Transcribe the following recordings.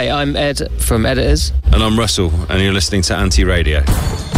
Hi, I'm Ed from Editors. And I'm Russell, and you're listening to Antyradio.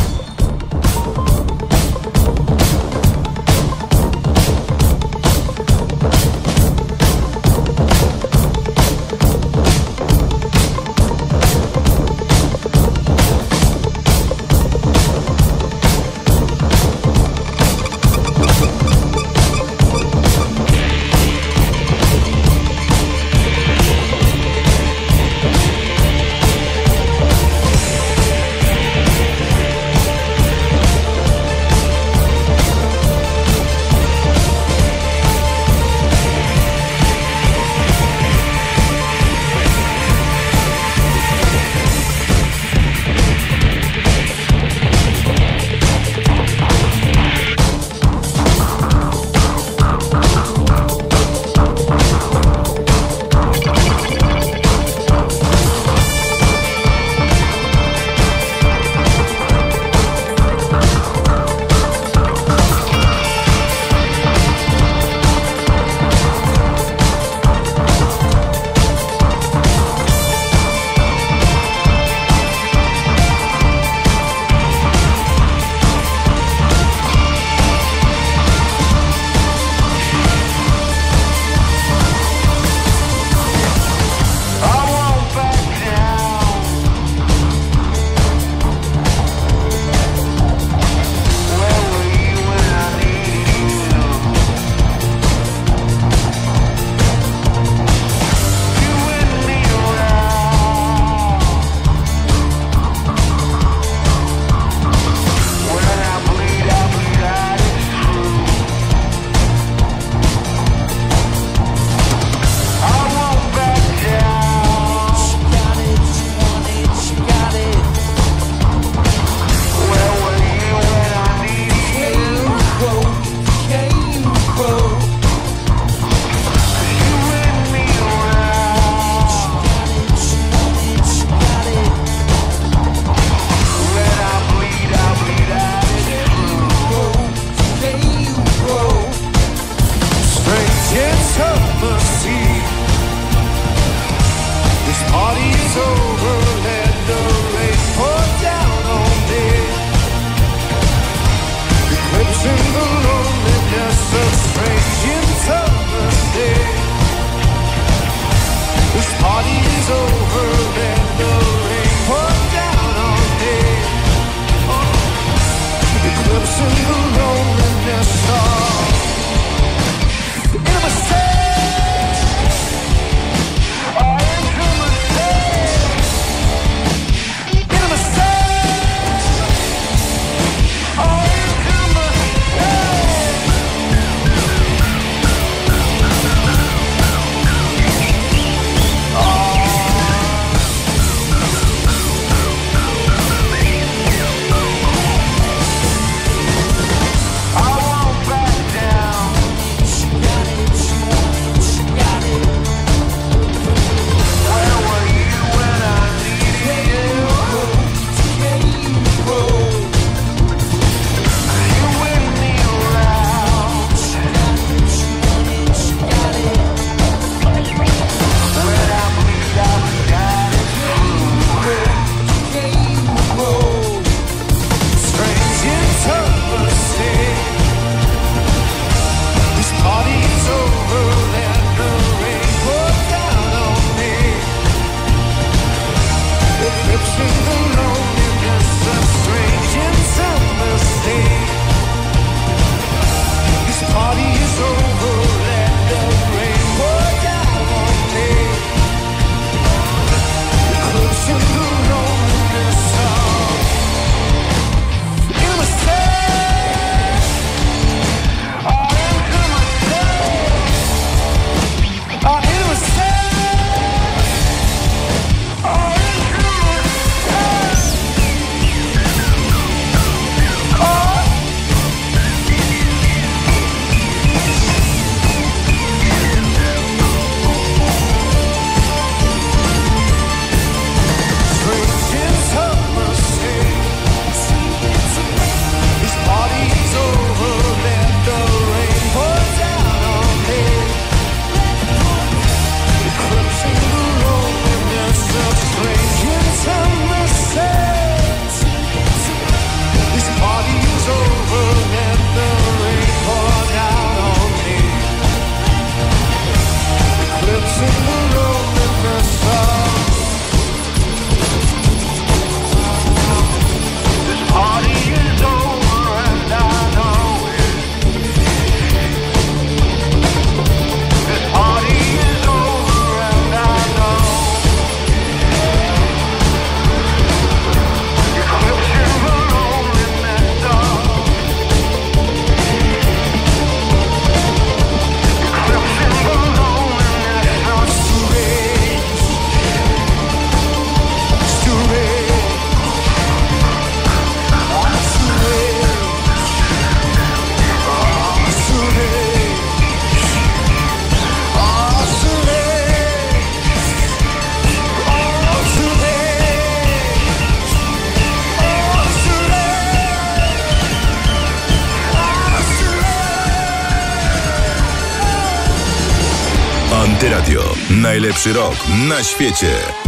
Najlepszy rok na świecie.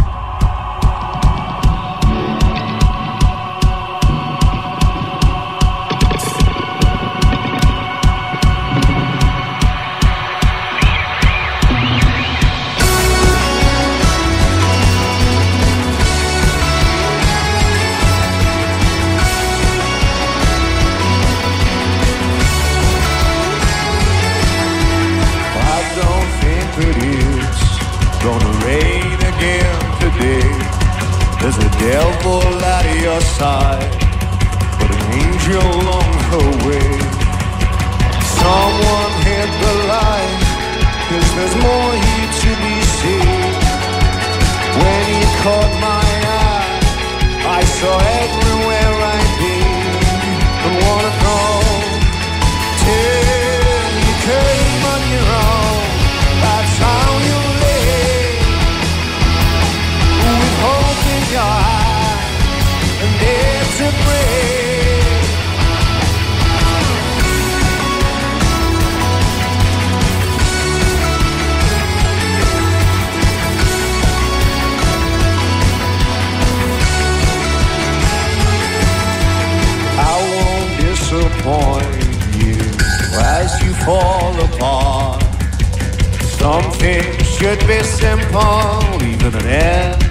should be simple, even an end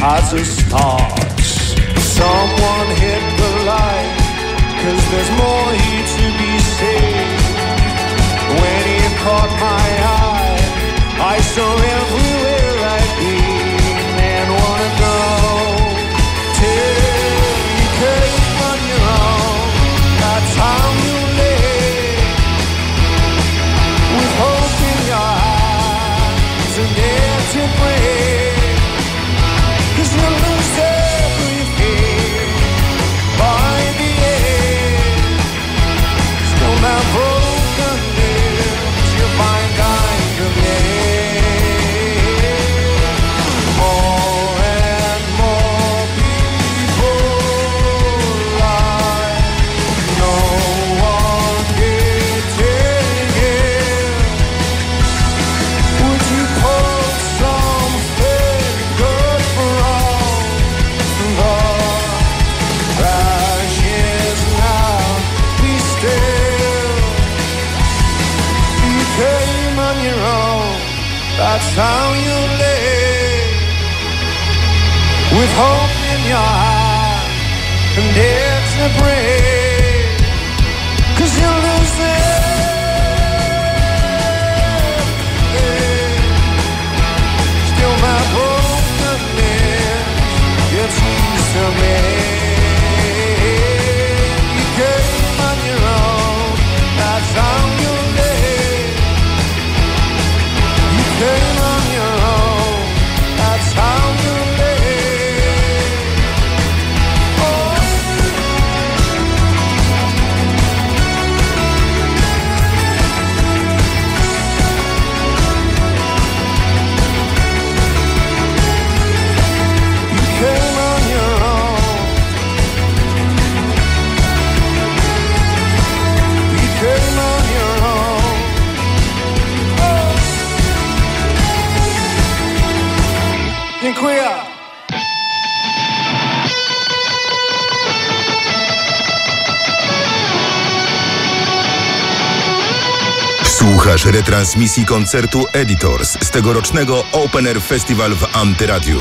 has a start. Someone hit the light, cause there's more here to be seen. When he caught my eye, I saw every hope in your heart and it's a prayer. Słuchasz retransmisji koncertu Editors z tegorocznego Open Air Festival w Antyradiu.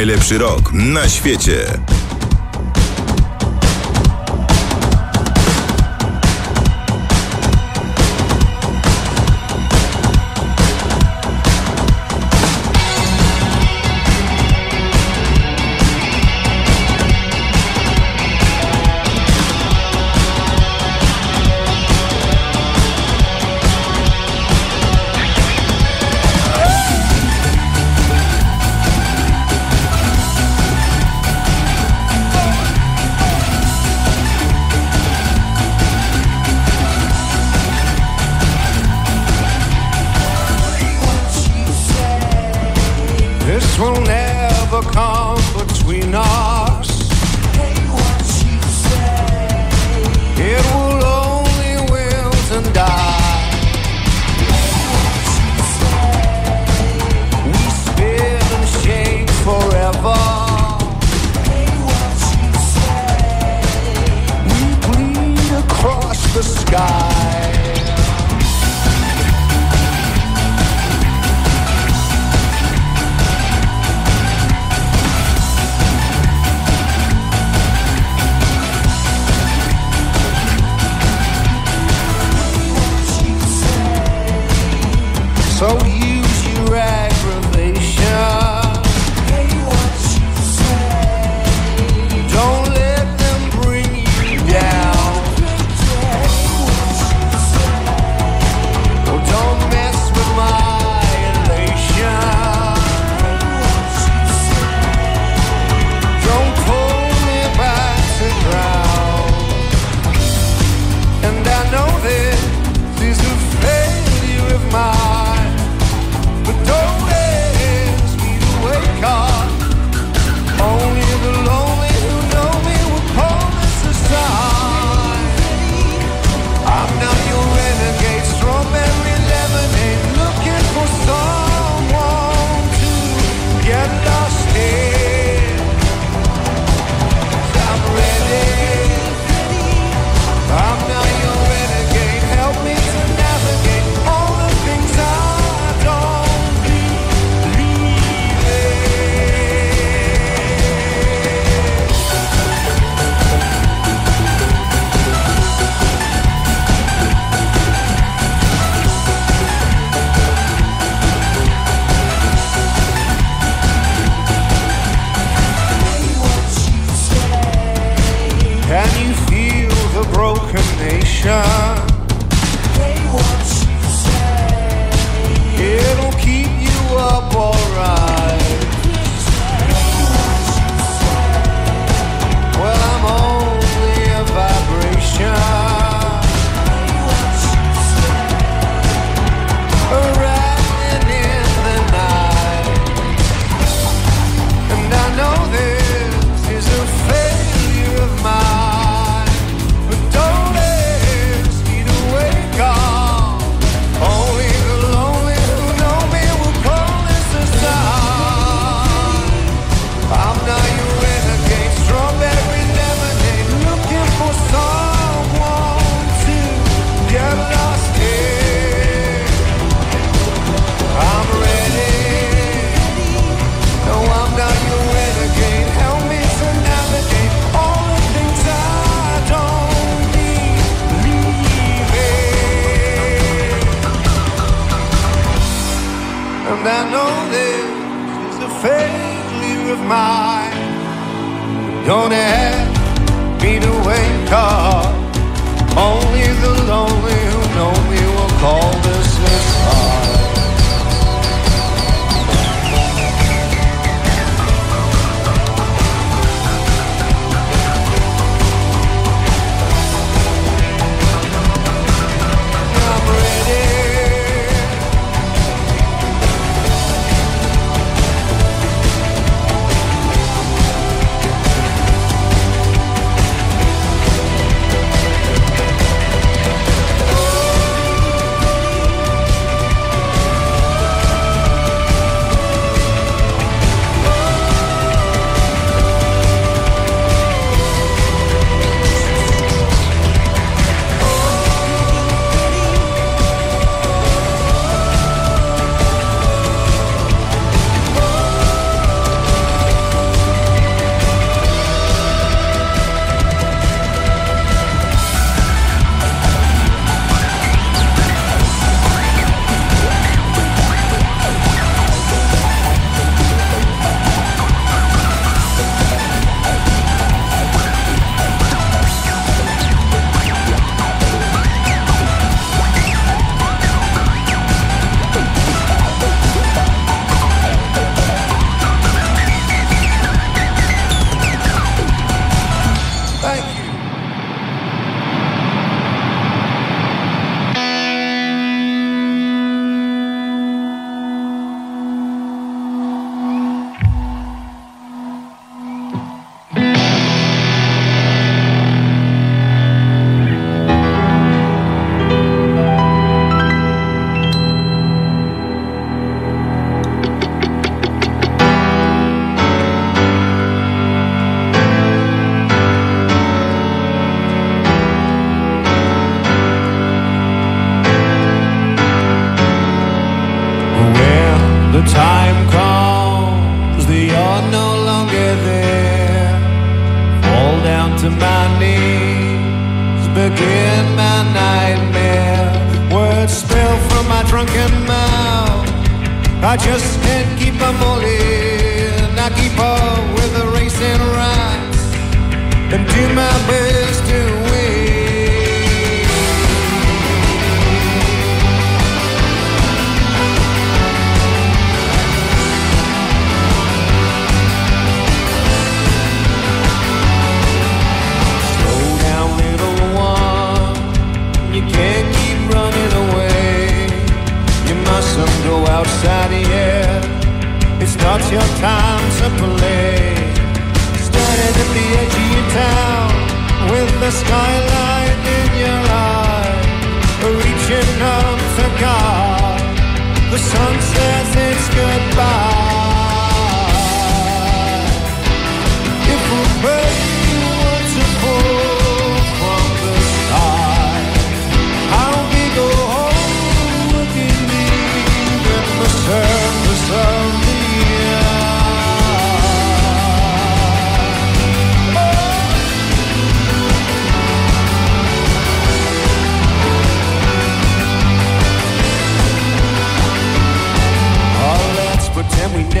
Najlepszy rok na świecie. Gonna have me to wake up Oh.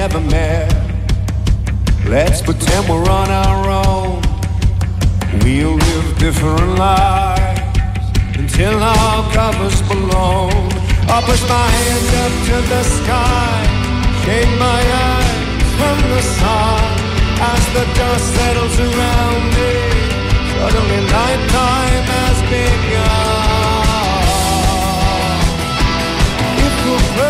never met. Let's pretend we're on our own. We'll live different lives until our covers blown. I'll push my hand up to the sky, shade my eyes from the sun as the dust settles around me. Suddenly, nighttime has begun. If we're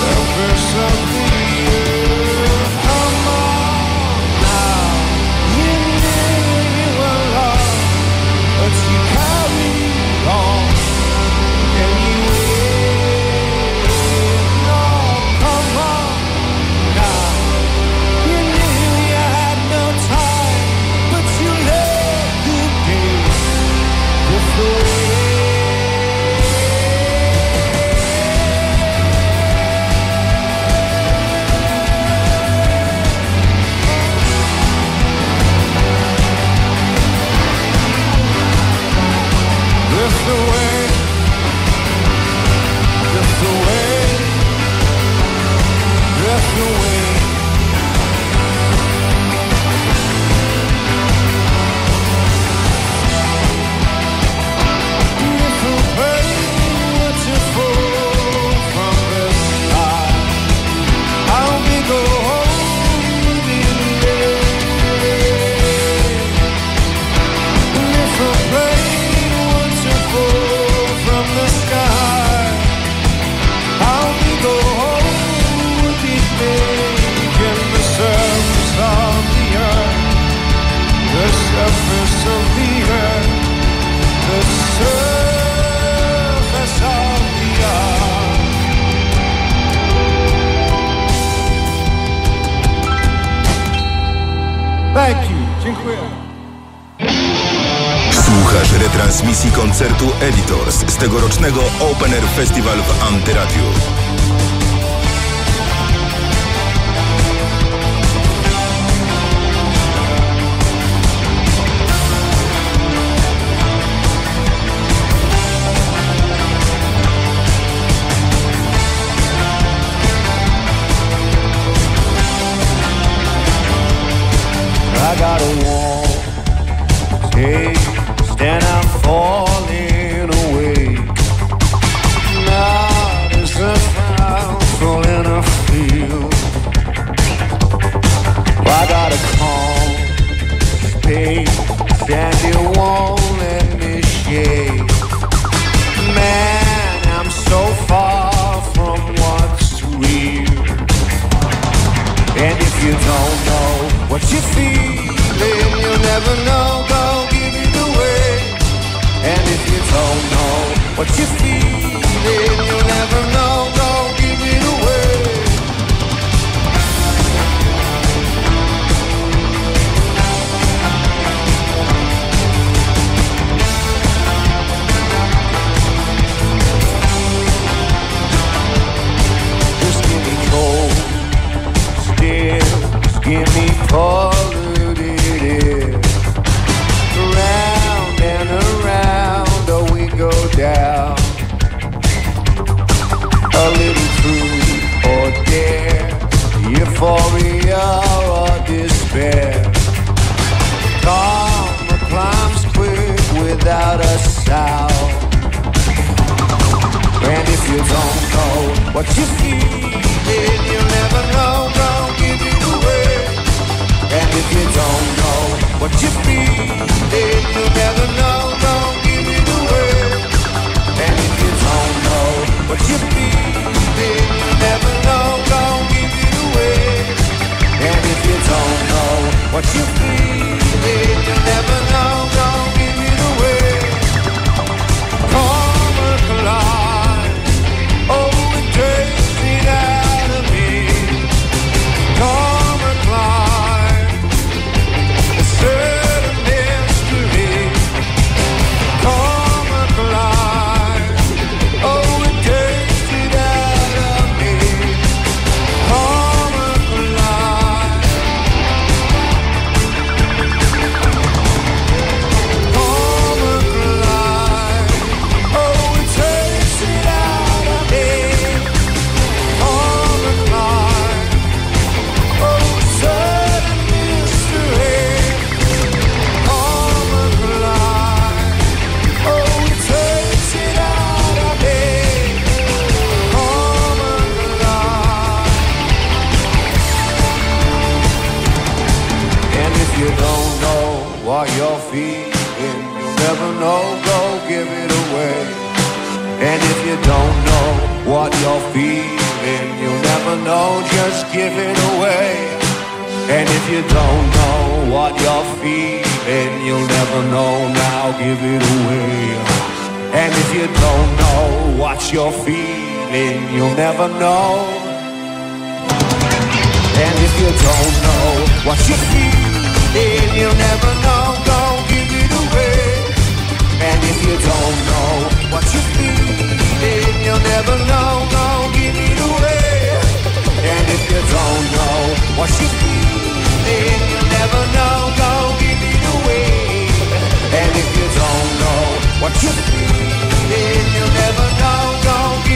the person koncertu Editors z tegorocznego Open Air Festival w Antyradiu. feeling you'll never know, just give it away. And if you don't know what you're feeling, you'll never know now, give it away. And if you don't know what you're feeling, you'll never know. And if you don't know what you're feeling, you'll never know, go give it away. And if you don't know what you're feeling, you'll never know, no, give it away. And if you don't know what you feel, then you'll never know, go give it away. And if you don't know what you feel, then you'll never know, go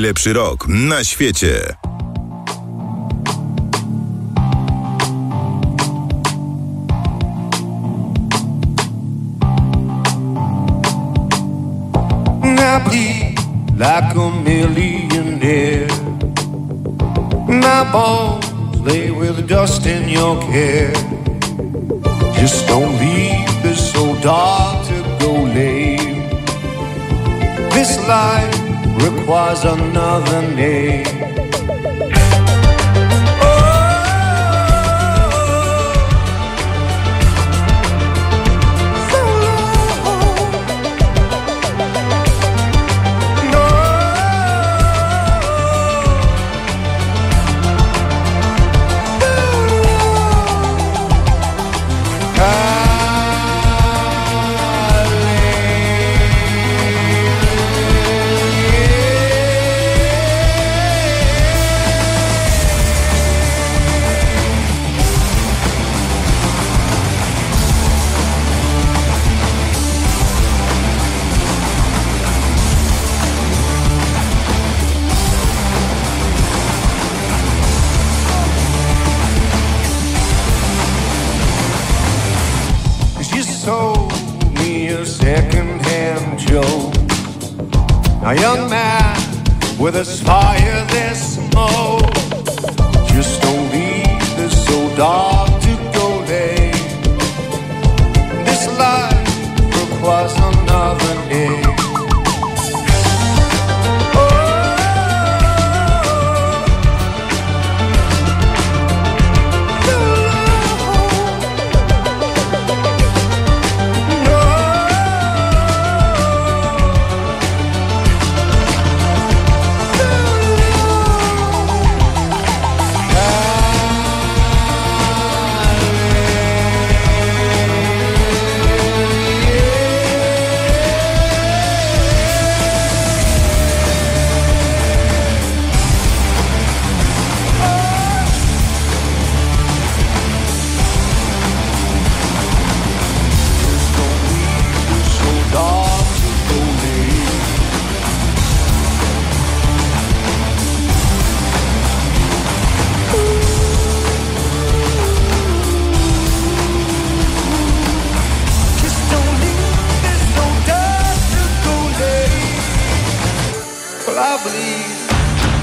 Najlepszy rok na świecie. Like a millionaire. My lay with dust in your care. Just don't leave this to go late. This life requires another name.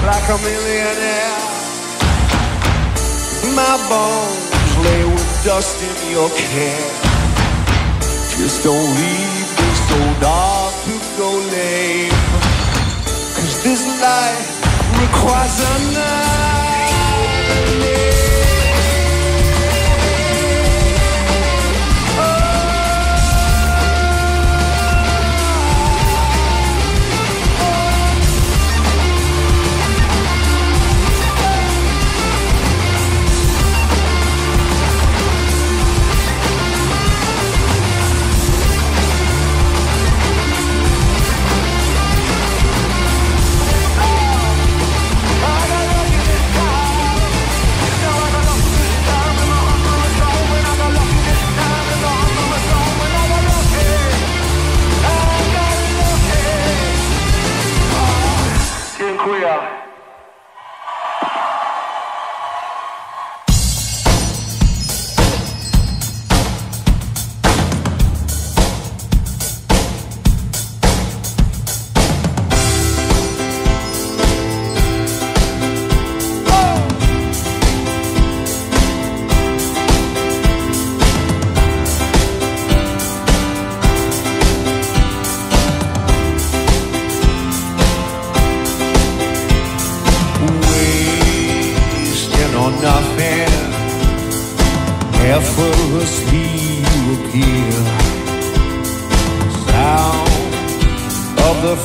Like a millionaire. My bones lay with dust in your care. Just don't leave me so dark to go lame. Cause this life requires a night.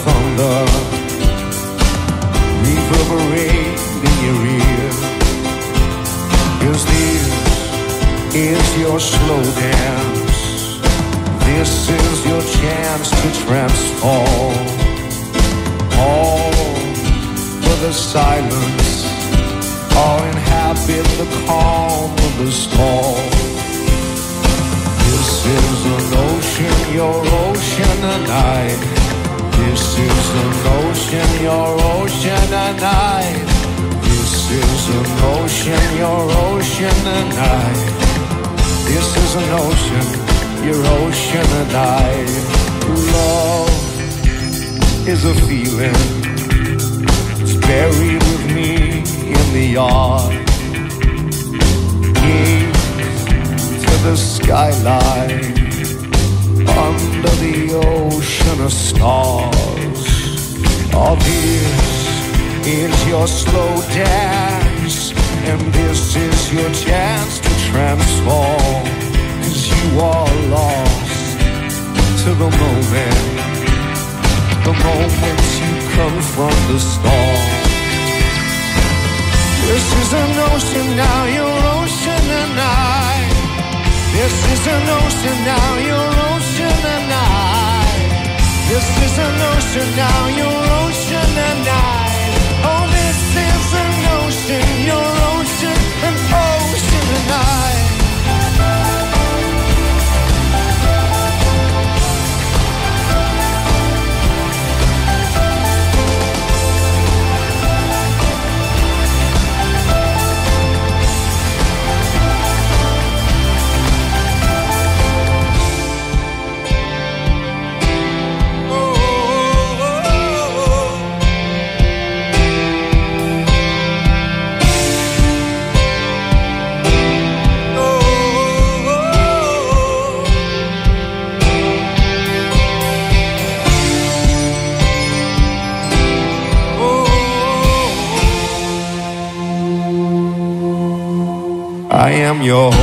thunder reverberate in your ear. Cause this is your slow dance. This is your chance to transform. All for the silence, or inhabit the calm of the storm. This is an ocean, your ocean and I. This is an ocean, your ocean and I. This is an ocean, your ocean and I. This is an ocean, your ocean and I. Love is a feeling. It's buried with me in the yard. Gaze to the skyline under the ocean of stars. All this is your slow dance, and this is your chance to transform. Cause you are lost to the moment, the moment you come from the storm. This is an ocean now, your ocean and I. This is an ocean now, your ocean and I. This is an ocean now, your ocean and I. your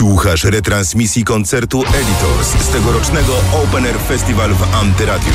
Słuchasz retransmisji koncertu Editors z tegorocznego Open Air Festival w Antyradiu.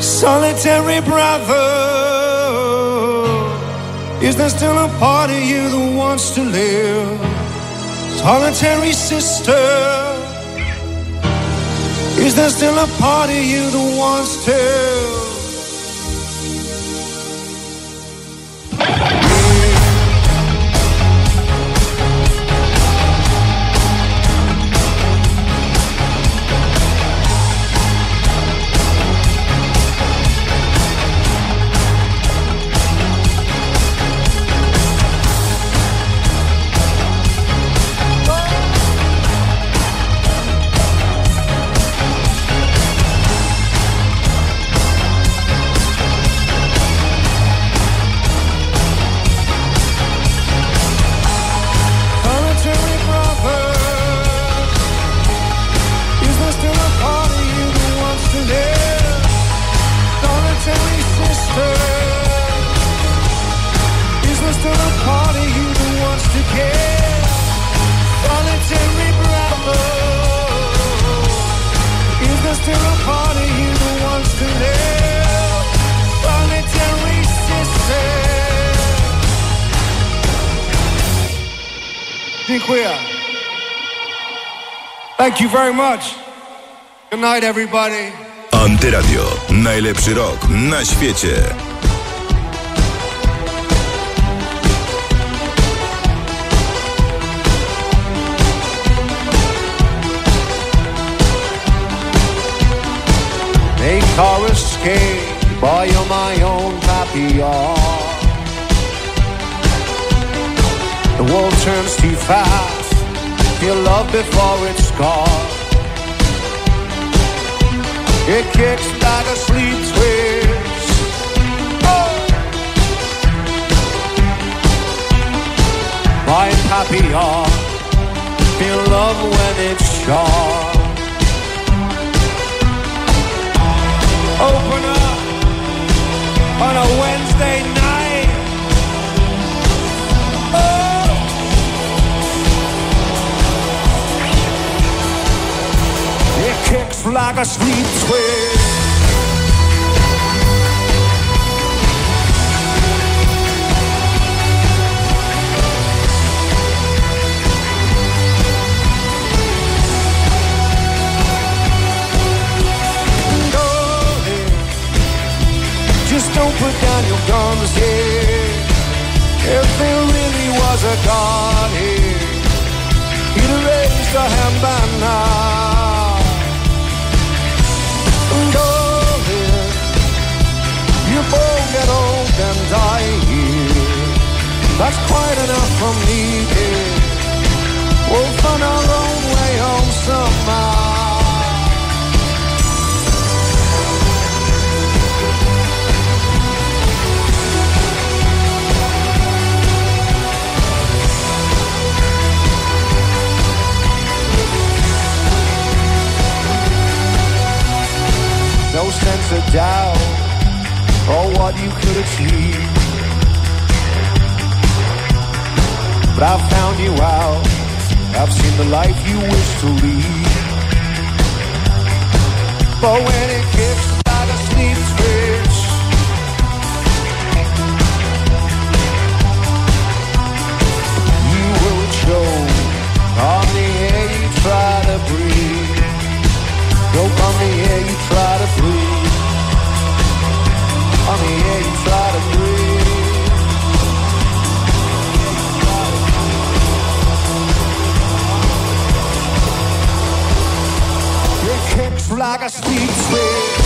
Solitary brother, Is there still a part of you that wants to live? Solitary sister. Is there still a party you that wants want to? Thank you very much. Good night, everybody. Antyradio. Najlepszy rok na świecie. Make our escape, boy, you're my own papillon. The world turns too fast your love before it's gone. It kicks like a sleep twist. Oh. My papillon, feel love when it's short. Open up on a Wednesday night. Slagers need twist. Just don't put down your guns here. If there really was a God here, he'd raise the hand by now. That's quite enough for me, dear. We'll find our own way home somehow. no sense of doubt or what you could achieve. But I've found you out. I've seen the life you wish to lead. But when it kicks like a sleep twitch, you will choke on the air you try to breathe. Choke on the air you try to breathe. On the air you try to breathe. It kicks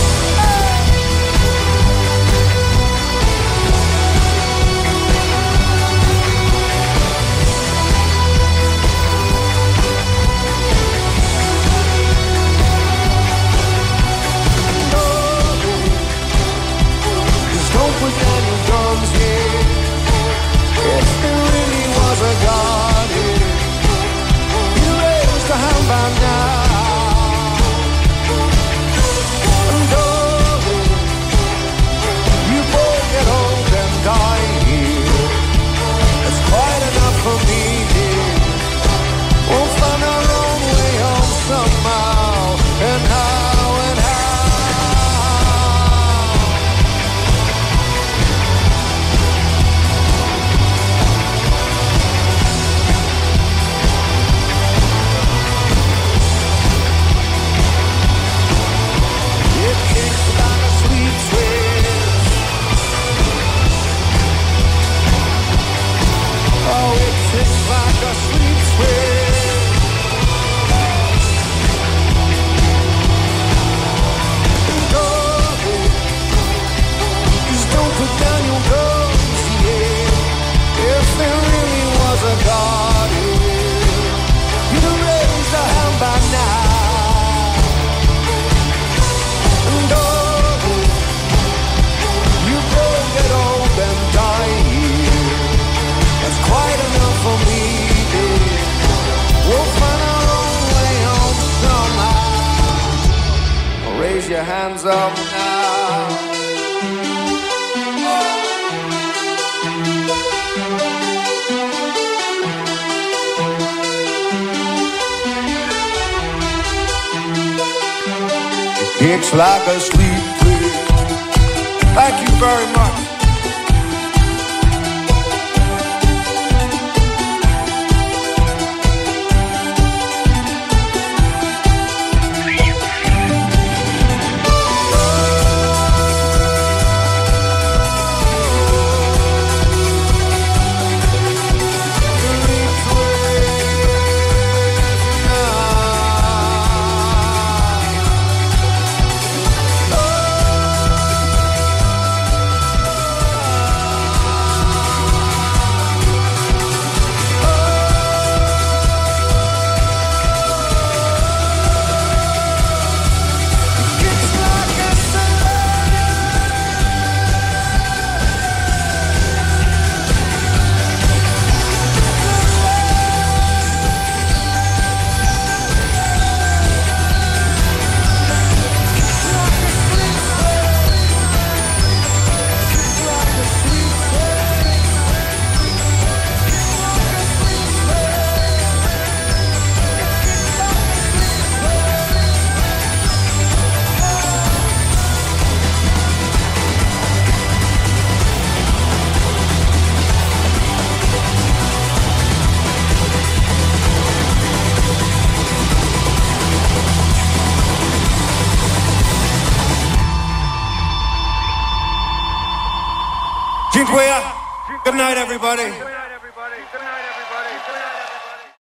It like a sleep. Thank you very much.